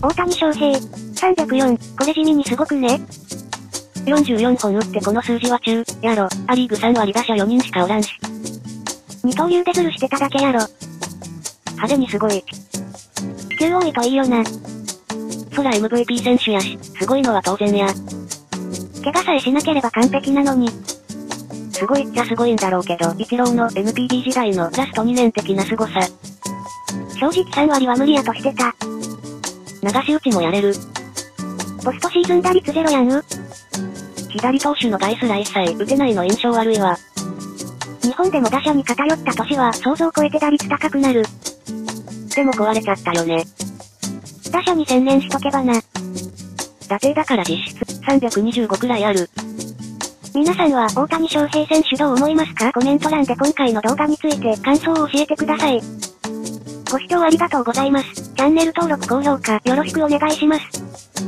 大谷翔平。304、これ地味にすごくね。44本打ってこの数字は中、やろ。アリーグ3割打者4人しかおらんし。二刀流でズルしてただけやろ。派手にすごい。地球多いといいよな。そら MVP 選手やし、すごいのは当然や。怪我さえしなければ完璧なのに。すごいっちゃすごいんだろうけど、イチローの NPB 時代のラスト2年的な凄さ。正直3割は無理やとしてた。流し打ちもやれる。ポストシーズン打率ゼロやん。左投手のガイスラ一切打てないの印象悪いわ。日本でも打者に偏った年は想像を超えて打率高くなる。でも壊れちゃったよね。打者に専念しとけばな。打定だから実質325くらいある。皆さんは大谷翔平選手どう思いますか？コメント欄で今回の動画について感想を教えてください。ご視聴ありがとうございます。チャンネル登録高評価よろしくお願いします。